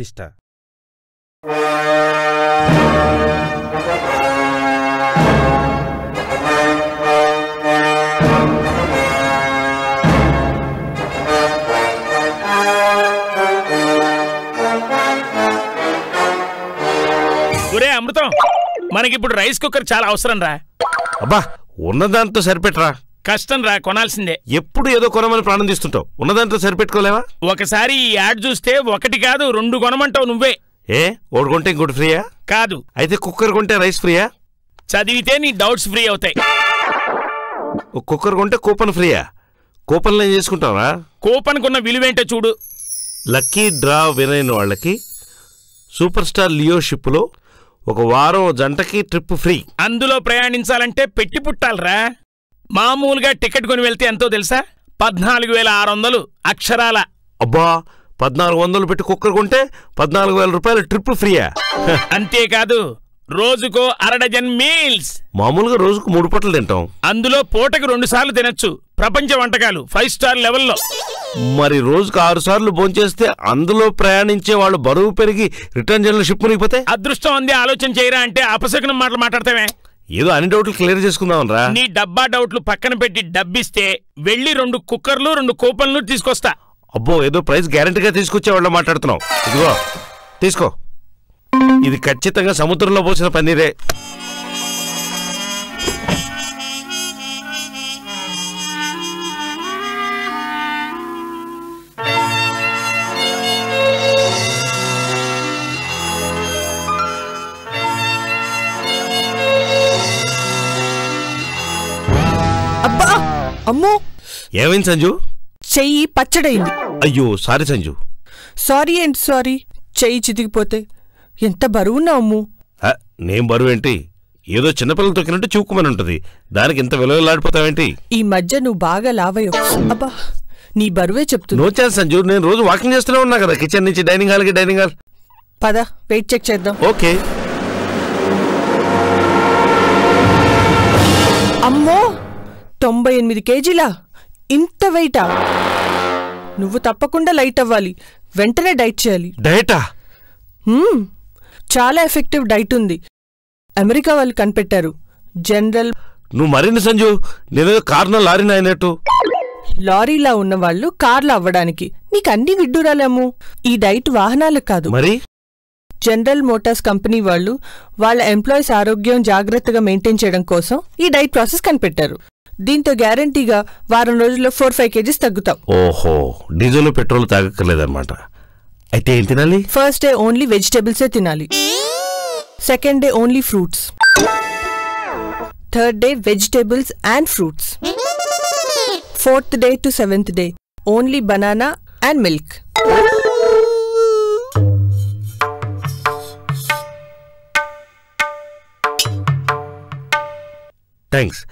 ప్రతిష్ట ఒరే అమృతం మనకిప్పుడు రైస్ కుక్కర్ చాలా అవసరం రా. అబ్బా ఉన్నదాంతో సరిపెట్టరా. కష్టం రా కొనాల్సిందే. ఎప్పుడు ఏదో కొనమని ప్రాణం తీస్తుంటావు. ఉన్నదాంతో సరిపెట్టుకోలేవా? ఒకసారి ఈ యాడ్ చూస్తే ఒకటి కాదు రెండు కొనమంటావు నువ్వే. ఏ? ఒకటి కొంటే ఇంకోటి ఫ్రీయా? కాదు. అయితే కుక్కర్ కొంటే రైస్ ఫ్రీయా? చదివితే నీ డౌట్స్ ఫ్రీ అవుతాయి. ఒక కుక్కర్ కొంటే కూపన్ ఫ్రీయా? కూపన్లు ఏం చేసుకుంటావా? కూపన్ కున్న విలువేంటో చూడు. లక్కీ డ్రా వినైన వాళ్ళకి సూపర్ స్టార్ లియో షిప్లో ఒక వారం జంటకి ట్రిప్ ఫ్రీ. అందులో ప్రయాణించాలంటే పెట్టి పుట్టాలరా. మామూలుగా టికెట్ కొని వెళ్తే ఎంతో తెలుసా? పద్నాలుగు వేల ఆరు వందలు అక్షరాల. అబ్బా పద్నాలుగు వందలు పెట్టి కుక్కర్ కొంటే పద్నాలుగు వేల రూపాయలు ట్రిప్ ఫ్రీయా. అంతేకాదు రోజుకో అరడజన్ మీల్స్. మామూలుగా రోజుకు మూడు పూటలు తింటాం. అందులో పూటకు రెండు సార్లు తినొచ్చు. ప్రపంచ వంటకాలు ఫైవ్ స్టార్ లెవెల్లో. మరి రోజుకు ఆరు సార్లు భోంచేస్తే అందులో ప్రయాణించే వాళ్ళు బరువు పెరిగి రిటర్న్ జర్నల్ షిప్ మునిగిపోతే? అదృష్టం అంది ఆలోచన చేయరా అంటే అపశకునం మాటలు మాట్లాడతామే. ఏదో అన్ని డౌట్లు క్లియర్ చేసుకుందాం రా నీ డబ్బా డౌట్లు పక్కన పెట్టి డబ్బిస్తే వెళ్ళి రెండు కుక్కర్లు రెండు కూపన్లు తీసుకొస్తా. అబ్బో ఏదో ప్రైస్ గ్యారంటీగా తీసుకొచ్చే వాళ్ళ మాట్లాడుతున్నావు. ఇదిగో తీసుకో. ఇది ఖచ్చితంగా సముద్రంలో పోసిన పన్నీరే. ఏమైంది సంజు? చెయ్యి పచ్చడైంది. అయ్యో సారీ సంజు. సారీ ఏంటి సారీ? చెయ్యి చితికిపోతే ఎంత బరువున్నా అమ్ము. నేం బరువు ఏంటి? ఏదో చిన్నపిల్లలు తొక్కినట్టు చూక్కుమని ఉంటుంది. దానికి ఇంత విలువలాడిపోతావేంటి ఈ మధ్య నువ్వు బాగా లావయ్యో అబ్బా నీ బరువే చెప్తున్నా. నో ఛాన్స్ సంజు నేను రోజు వాకింగ్ చేస్తూనే ఉన్నా కదా. కిచెన్ నుంచి డైనింగ్ హాల్కి డైనింగ్ హాల్. పద వెయిట్ చెక్ చేద్దాం. ఓకే. అమ్మో తొంభై ఎనిమిది కేజీలా? ఇంత వెయిటా నువ్వు తప్పకుండా లైట్ అవ్వాలి. వెంటనే డైట్ చేయాలి. హ్మ్, చాలా ఎఫెక్టివ్ డైట్ ఉంది. అమెరికా వాళ్ళు కనిపెట్టారు. జనరల్ నువ్వు మరిన్ని సంజు నేనేదో కారణం లారీని అయినట్టు లారీలా ఉన్న వాళ్ళు కార్లు అవ్వడానికి. నీకు అన్ని విడ్డూరాలేము. ఈ డైట్ వాహనాలకు కాదు. మరి? జనరల్ మోటార్స్ కంపెనీ వాళ్ళు వాళ్ళ ఎంప్లాయీస్ ఆరోగ్యం జాగ్రత్తగా మెయింటైన్ చేయడం కోసం ఈ డైట్ ప్రాసెస్ కనిపెట్టారు. దీంతో గ్యారంటీగా వారం రోజుల్లో ఫోర్ ఫైవ్ కేజీస్ తగ్గుతాం ఓహో డీజిల్ పెట్రోల్ తాగక్కర్లేదన్నమాట. అయితే ఏం తినాలి? ఫస్ట్ డే ఓన్లీ వెజిటేబుల్సే తినాలి. Second day only fruits. Third day vegetables and fruits. Fourth day to seventh day only banana and milk. Thanks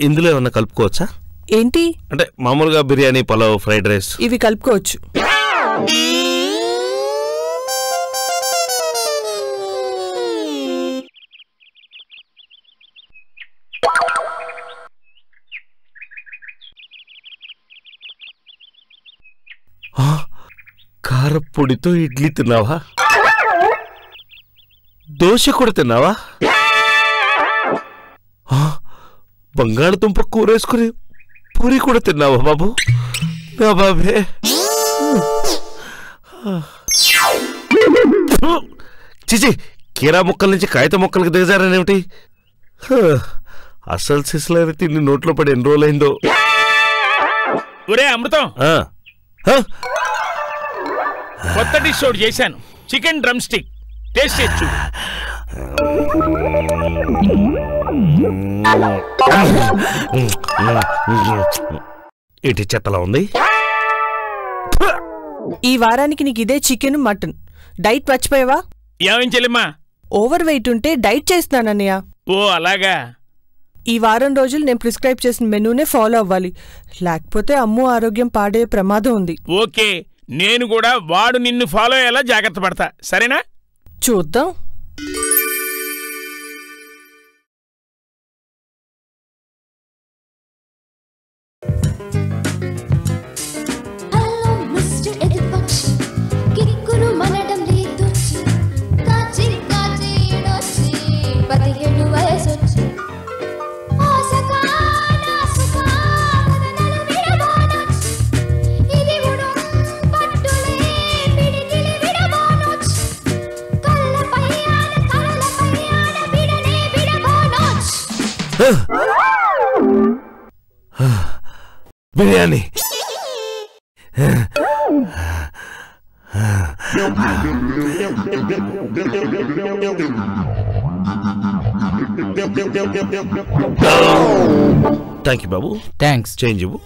ఇందులో ఏమన్నా కలుపుకోవచ్చా? ఏంటి? అంటే మామూలుగా బిర్యానీ పలావ్ ఫ్రైడ్ రైస్. ఇవి కలుపుకోవచ్చు. ఆ, కారప్పొడితో ఇడ్లీ తిన్నావా? దోశ కూడా తిన్నావా? బంగాళదుంప కూరేసుకుని పూరి కూడా తిన్నావా బాబు? నా బాబే. చిచి కీరా ముక్కల నుంచి కాగిత ముక్కలకి దిగజారనేమిటి? అసలు సిసలైన తిండి నోట్లో పడి ఎన్ని రోజులైందో. ఒరే అమృతం. ఆ, కొత్త డిష్ ఒకటి చేశాను. చికెన్ డ్రమ్ స్టిక్ టేస్ట్ చేసి చూడు. ఇటు చెత్తలా ఉంది? ఈ వారానికి నీకు ఇదే చికెన్ మటన్ డైట్ మర్చిపోయావా? ఏమేం చెల్లిమ్మా? ఓవర్ వెయిట్ ఉంటే డైట్ చేస్తున్నానన్నయ్య ఓ అలాగా? ఈ వారం రోజులు నేను ప్రిస్క్రైబ్ చేసిన మెనూనే ఫాలో అవ్వాలి. లేకపోతే అమ్ము ఆరోగ్యం పాడే ప్రమాదం ఉంది. ఓకే నేను కూడా వాడు నిన్ను ఫాలో అయ్యేలా జాగ్రత్త పడతా. సరేనా? చూద్దాం. బిర్యానీ. థ్యాంక్ యూ బాబు థ్యాంక్స్ చేంజ్ ఇవ్వు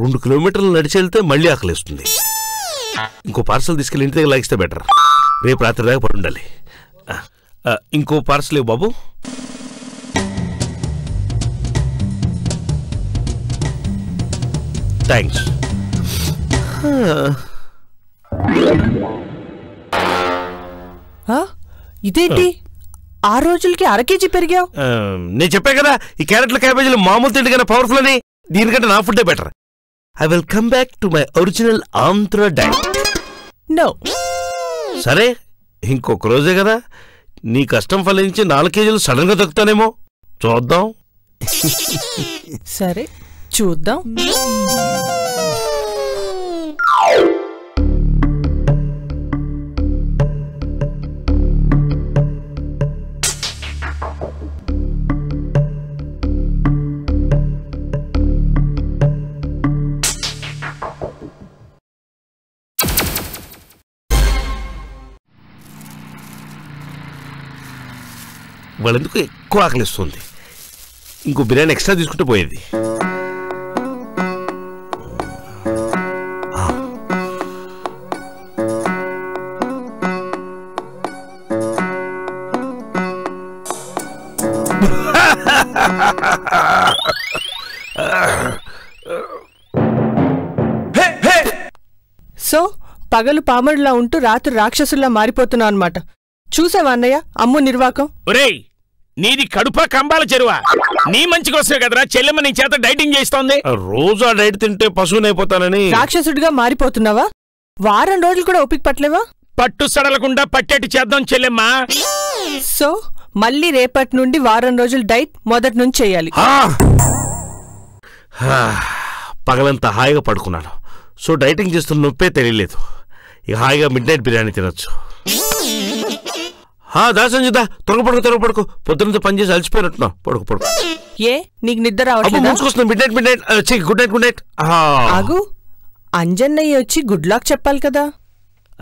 రెండు కిలోమీటర్లు నడిచి వెళ్తే మళ్ళీ ఆకలిస్తుంది. ఇంకో పార్సల్ తీసుకెళ్ళి ఇంటి దగ్గర లాగిస్తే బెటర్. రేపు రాత్రి దాకా పడి ఉండాలి ఇంకో పార్సల్ ఇవ్వు బాబు. థ్యాంక్స్? ఇదేంటి? ఆ. రోజులకి అర కేజీ పెరిగావు. నేను చెప్పా కదా ఈ క్యారెట్ల క్యాబేజీలు మామూలు తిండి కన్నా పవర్ఫుల్ అని. దీనికంటే నా ఫుడ్డే better I will come back to my original Andhra diet no సరే ఇంకొక రోజే కదా. నీ కష్టం ఫలించి నాలుగు కేజీలు సడన్గా చూద్దాం. సరే చూద్దాం. వాళ్ళెందుకు ఎక్కువ ఆకలిస్తుంది? ఇంకో బిర్యానీ ఎక్స్ట్రా తీసుకుంటే పోయేది. సో పగలు పామడులా ఉంటూ రాత్రి రాక్షసుల్లా మారిపోతున్నావు అనమాట చూసావా అన్నయ్య? అమ్ము నిర్వాకం. ఒరేయ్! నీది కడుపా కంబాల చెరువా? నీ మంచి కోసమే కదరా చెల్లెమ్మ నీ చేత డైటింగ్ చేస్తోంది రోజు ఆ డైట్ తింటే పశువునైపోతానని రాక్షసుడిగా మారిపోతున్నావా? వారం రోజులు కూడా ఓపిక పట్టలేవా? పట్టు సడలకుండా పట్టేట్టు చేద్దాం చెల్లెమ్మ. సో మళ్ళీ రేపటి నుండి వారం రోజులు డైట్ మొదటి నుంచి చేయాలి. పగలంతా హాయిగా పడుకున్నాను. సో డైటింగ్ చేస్తున్న నొప్పే తెలియలేదు. ఇక హాయిగా మిడ్ నైట్ బిర్యానీ తినొచ్చు. దా సంజయ్ దా త్వరగా పడుకో త్వరగా పడుకో పొద్దునంతా పని చేసి అలసిపోయినట్టున్నావు. పడుకో పడుకో ఏ నీకు నిద్ర రావట్లేదా? ముంచుకొస్తున్నా midnight midnight good night good night ఆగు. అంజన్నయ్య వచ్చి గుడ్ లాక్ చెప్పాలి కదా.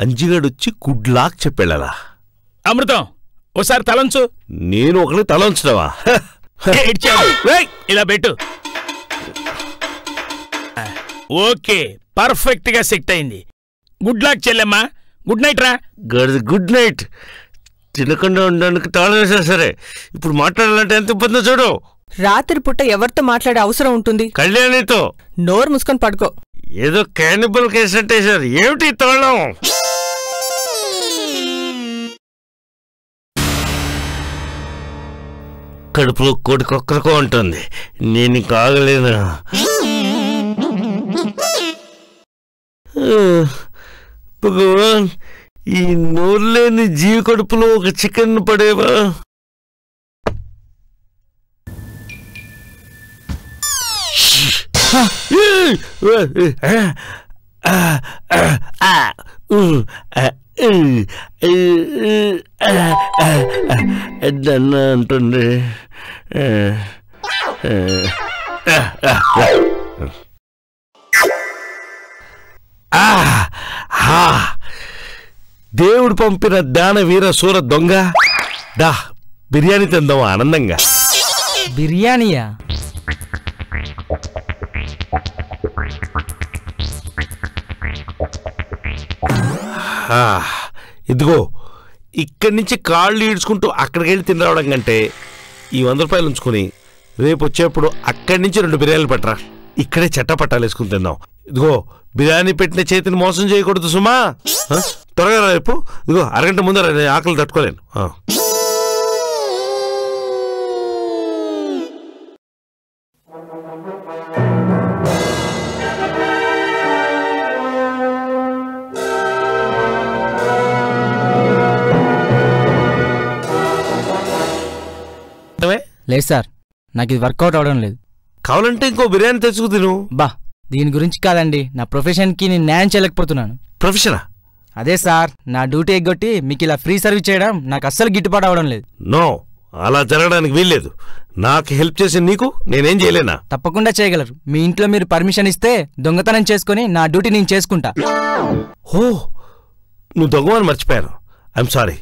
అంజిగాడు వచ్చి గుడ్ లాక్ చెప్పెళ్ళాలా? అమృతం ఓసారి తలంచు. నేను ఒకరి తల ఉంచడవా ఏ, ఇచ్చావు. ఏయ్, ఇలా పెట్టు. ఓకే పర్ఫెక్ట్గా సెట్ అయింది. గుడ్ లక్ చెల్లెమ్మా. గుడ్ నైట్ రా. గుడ్ నైట్ తినకుండా ఉండడానికి తాళేసా సరే ఇప్పుడు మాట్లాడాలంటే ఎంత ఇబ్బందో చూడు. రాత్రిపూట ఎవరితో మాట్లాడే అవసరం ఉంటుంది? కళ్యాణితో. నోరు మూసుకొని పడుకో. ఏదో క్యానిబల్ కేసు అంటే సార్ ఏమిటి తోళం? కడుపులో కోడి కొక్కరకో ఉంటుంది నేను ఇంక ఆగలేను భగవాన్ ఈ నోర్లేని జీవి కడుపులో ఒక చికెన్ పడేవా? దన్న అంటుంది దేవుడు పంపిన దాన వీర సూర దొంగ. దా బిర్యానీ తిందాం ఆనందంగా. బిర్యానీయా? ఆ, ఇదిగో ఇక్కడి నుంచి కాళ్ళు ఈడ్చుకుంటూ అక్కడికి వెళ్ళి తిని రావడం కంటే ఈ వంద రూపాయలు ఉంచుకొని రేపు వచ్చేప్పుడు అక్కడి నుంచి రెండు బిర్యానీలు పట్టరా. ఇక్కడే చట్టపట్టాలు వేసుకుని తిందాం. ఇదిగో బిర్యానీ పెట్టిన చేతిని మోసం చేయకూడదు సుమా. త్వరగా రేపు. ఇదిగో అరగంట ముందర ఆకలి తట్టుకోలేను. లేదు సార్ నాకు ఇది వర్కౌట్ అవడం లేదు. కావాలంటే ఇంకో బిర్యానీ తెచ్చుకు తిను. బా దీని గురించి కాదండి. నా ప్రొఫెషన్కి నేను న్యాయం చేయలేకపోతున్నాను. ప్రొఫెషనా? అదే సార్ నా డ్యూటీ ఎగ్గొట్టి మీకు ఇలా ఫ్రీ సర్వీస్ చేయడం నాకు అస్సలు గిట్టుబాటు అవడం లేదు. నో అలా జరగడానికి వీల్లేదు. నాకు హెల్ప్ చేసి నీకు నేనేం చేయలేనా? తప్పకుండా చేయగలరు. మీ ఇంట్లో మీరు పర్మిషన్ ఇస్తే దొంగతనం చేసుకొని నా డ్యూటీ నేను చేసుకుంటా. ఓ నువ్వు దొంగమని మర్చిపోయాను. ఐఎమ్ సారీ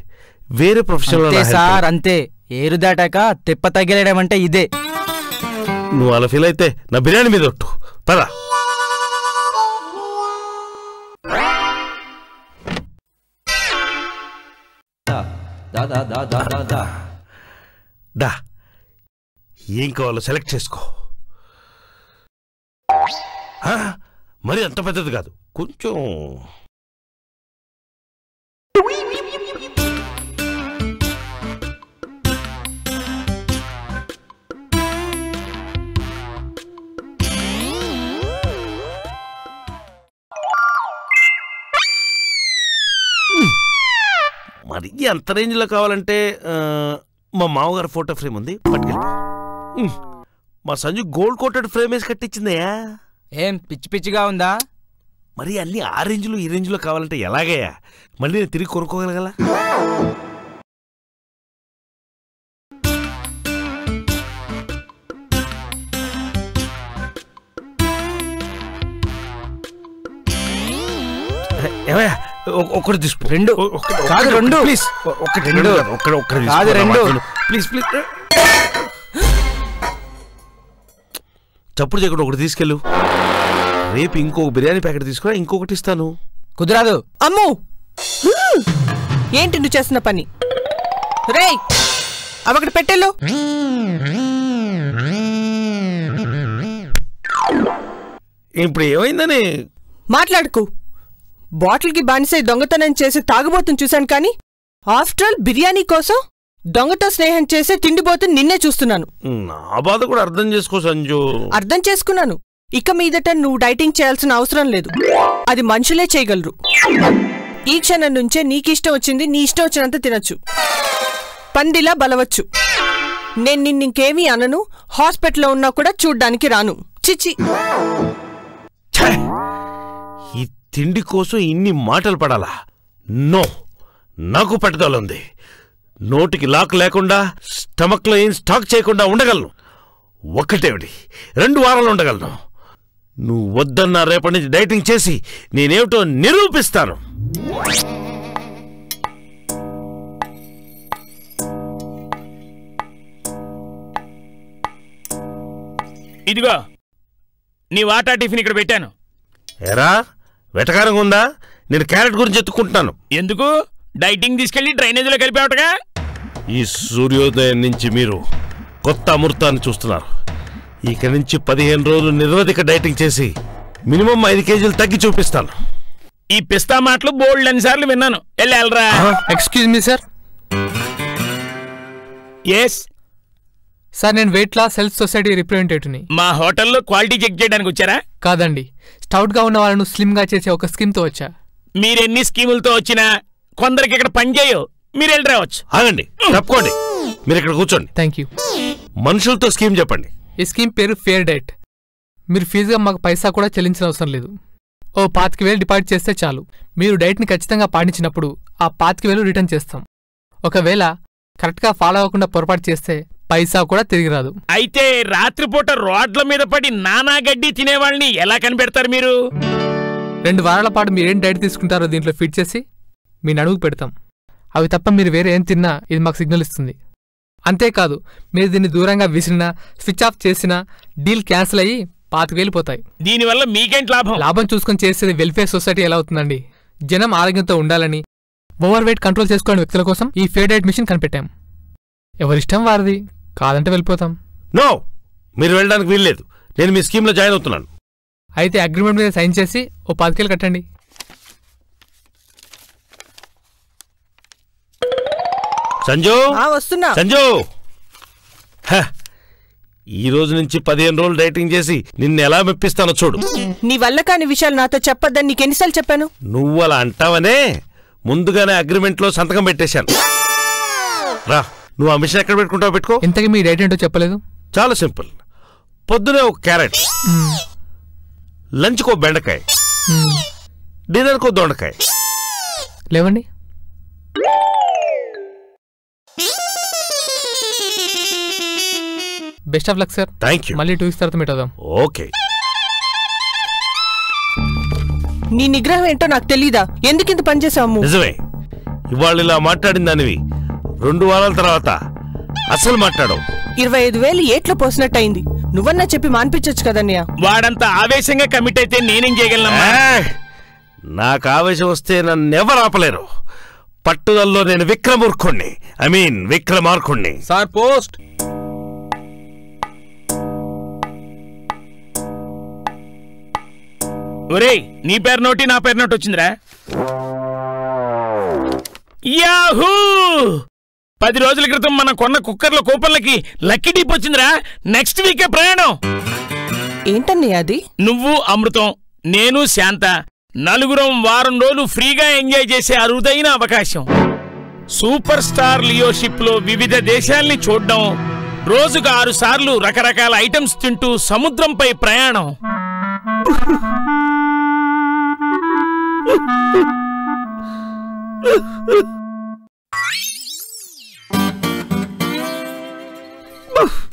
వేరే ప్రొఫెషన్లో అంతే సార్ అంతే. ఏరు దాటాక తెప్ప తగిలేయడం అంటే ఇదే. నువ్వు అలా ఫీల్ అయితే నా బిర్యానీ మీద ఒట్టు. పదా. దా ఏం కావాలో సెలెక్ట్ చేసుకో. మరి అంత పెద్దది కాదు. కొంచెం. మరి అంత రేంజ్లో కావాలంటే మా మామగారు ఫోటో ఫ్రేమ్ ఉంది. పట్టుకెళ్ళి. మా సంజు గోల్డ్ కోటెడ్ ఫ్రేమ్ వేసి కట్టించిందయ్యా. ఏం పిచ్చి పిచ్చిగా ఉందా? మరి అన్ని ఆ రేంజ్లో ఈ రేంజ్లో కావాలంటే ఎలాగయ్యా? మళ్ళీ నేను తిరిగి కొనుక్కోగలగల? ఏమయ్యా ఒ- ఒక్కటి తీసుకో. రెండు. కాదు, రెండు. ప్లీజ్. ఒ- ఒక్కటి రెండు. ఒక్కటి ఒక్కటి కాదు, రెండు. Please please. చప్పుడు చేయకుండా ఒకటి తీసుకెళ్ళు. రేపు ఇంకొక బిర్యానీ ప్యాకెట్ తీసుకురా ఇంకొకటి ఇస్తాను. కుదరదు. అమ్ము. ఏంటి నువ్వు చేస్తున్న పని? రేయ్! అవక్కడ పెట్టెళ్ళు. ఇప్పుడు ఏమైందని? మాట్లాడుకు. బాటిల్కి బానిసై దొంగతనం చేసి తాగుబోతుని చూశాను కానీ ఆఫ్టర్ ఆల్ బిర్యానీ కోసం దొంగతో స్నేహం చేసే తిండిపోతుని నిన్నే చూస్తున్నాను. నా బాధ కూడా అర్థం చేసుకో సంజు. అర్థం చేసుకున్నాను. ఇక మీదట నువ్వు డైటింగ్ చేయాల్సిన అవసరం లేదు. అది మనుషులే చేయగలరు. ఈ క్షణం నుంచే నీకిష్టం వచ్చింది నీ ఇష్టం వచ్చినంత తినొచ్చు. పందిలా బలవచ్చు. నేను నిన్నింకేమీ అనను హాస్పిటల్లో ఉన్నా కూడా చూడ్డానికి రాను. చిచి తిండి కోసం ఇన్ని మాటలు పడాలా? నో. నాకు పట్టుదల ఉంది నోటికి లాక్ లేకుండా స్టమక్లో ఏం స్టాక్ చేయకుండా ఉండగలను. ఒక్కటేమిటి రెండు వారాలు ఉండగలను. నువ్వు వద్దన్న రేపటి నుంచి డైటింగ్ చేసి నేనేమిటో నిరూపిస్తాను. ఇదిగో నీ వాటా టిఫిన్ ఇక్కడ పెట్టాను. ఎరా? వెటకారంగా ఉందా? నేను క్యారెట్ గురించి ఎత్తుకుంటున్నాను ఎందుకు? డైటింగ్ తీసుకెళ్ళి డ్రైనేజీలో కలిపావటగా ఈ సూర్యోదయం నుంచి మీరు కొత్త అమృతాన్ని చూస్తున్నారు. ఇక నుంచి పదిహేను రోజులు నిరవధిక డైటింగ్ చేసి మినిమం ఐదు కేజీలు తగ్గి చూపిస్తాను. ఈ పిస్తా మాటలు బోల్డ్ అన్ని సార్లు విన్నాను. వెళ్ళి వెళ్ళరా excuse me sir. Yes sir నేను వెయిట్ లాస్ హెల్త్ సొసైటీ రిప్రజెంటేటివ్ని. మా హోటల్లో క్వాలిటీ చెక్ చేయడానికి వచ్చారా? కాదండి. స్టౌట్గా ఉన్న వాళ్ళను స్లిమ్గా చేసే ఒక స్కీమ్తో వచ్చా. మీరెన్ని స్కీములతో వచ్చినా కొందరికి ఇక్కడ పనిచేయవు మీరు వెళ్ళి రావచ్చు. ఆగండి. తప్పుకోండి. మీరు ఇక్కడ కూర్చోండి. థ్యాంక్ యూ మనుషులతో స్కీమ్ చెప్పండి. ఈ స్కీమ్ పేరు ఫేర్ డైట్. మీరు ఫీజుగా మాకు పైసా కూడా చెల్లించిన అవసరం లేదు. ఓ పాతిక వేలు డిపాజిట్ చేస్తే చాలు. మీరు డైట్ని ఖచ్చితంగా పాటించినప్పుడు ఆ పాతిక వేలు రిటర్న్ చేస్తాం. ఒకవేళ కరెక్ట్గా ఫాలో అవ్వకుండా పొరపాటు చేస్తే పైసా కూడా తిరిగి రాదు. అయితే రాత్రిపూట రోడ్ల మీద పడి నానా గడ్డి తినేవాళ్ళని ఎలా కనిపెడతారు మీరు? రెండు వారాల పాటు మీరేం డైట్ తీసుకుంటారో దీంట్లో ఫిట్ చేసి మీ నడుగు పెడతాం. అవి తప్ప మీరు వేరే ఏం తిన్నా ఇది మాకు సిగ్నల్ ఇస్తుంది. అంతేకాదు మీరు దీన్ని దూరంగా విసిరినా స్విచ్ ఆఫ్ చేసినా డీల్ క్యాన్సిల్ అయ్యి పాతికేలు పోతాయి దీనివల్ల మీకేంటి లాభం? లాభం చూసుకొని చేసేది వెల్ఫేర్ సొసైటీ ఎలా అవుతుందండి? జనం ఆరోగ్యంతో ఉండాలని ఓవర్ వెయిట్ కంట్రోల్ చేసుకోని వ్యక్తుల కోసం ఈ ఫేర్ డైట్ మిషన్ కనిపెట్టాం. ఎవరిష్టం వారిది? కాదంటే వెళ్ళిపోతాం. నో! మీరు వెళ్ళడానికి వీల్లేదు. నేను మీ స్కీమ్లో జాయిన్ అవుతున్నాను. అయితే అగ్రిమెంట్ మీద సైన్ చేసి ఓ పాతికేలు కట్టండి. సంజు? ఆ వస్తున్నా. సంజు! హ, ఈ రోజు నుంచి పదిహేను రోజులు డైటింగ్ చేసి నిన్ను ఎలా మెప్పిస్తానో చూడు. నీ వల్ల కాని విషయాలు నాతో చెప్పొద్దని నీకెన్నిసార్లు చెప్పాను? నువ్వు అలా అంటావనే? ముందుగానే అగ్రిమెంట్లో సంతకం పెట్టేశాను. రా. నువ్వు ఆ మిషన్ ఎక్కడ పెట్టుకుంటావు పెట్టుకో. ఇంతకీ మీ డైట్ ఏంటో చెప్పలేదు? చాలా సింపుల్. పొద్దునే ఒక క్యారెట్. లంచ్కో బెండకాయ. డిన్నర్కో దొండకాయ. లేవండి. Best of luck sir. Thank you మళ్ళీ టూ ఇయర్స్ తర్వాత మీట్ అవుదాం. ఓకే. నీ నిగ్రహం ఏంటో నాకు తెలీదా? ఎందుకింత పనిచేసావు నిజమే. ఇవాళ ఇలా మాట్లాడిన దానివి రెండు వారాల తర్వాత. అసలు మాట్లాడవు. ఇరవై ఐదు వేలు ఏట్లో పోసినట్టయింది. నువ్వన్నా చెప్పి మాన్పించొచ్చు కదన్నయ్య వాడంత ఆవేశంగా కమిట్ అయితే నేనేం చేయగలనమ్మా? ఏయ్! నాకు ఆవేశం వస్తే నన్ను ఎవరు ఆపలేరు? పట్టుదలలో నేను విక్రమూర్ఖుణ్ణి. I mean విక్రమార్కుణ్ణి. Sir post. ఒరేయ్ నీ పేరు నోటి నా పేరు నోటి వచ్చిందిరా. యాహూ! పది రోజుల క్రితం మనం కొన్న కుక్కర్ల కూపన్లకి లక్కీ డీప్ వచ్చిందిరా. నెక్స్ట్ వీకే ప్రయాణం. ఏంటన్నయ్య అది? నువ్వు అమృతం నేను శాంత నలుగురం వారం రోజులు ఫ్రీగా ఎంజాయ్ చేసే అరుదైన అవకాశం. సూపర్ స్టార్ లియోషిప్లో వివిధ దేశాల్ని చూడడం రోజుకు ఆరు సార్లు రకరకాల ఐటమ్స్ తింటూ సముద్రంపై ప్రయాణం. Woof!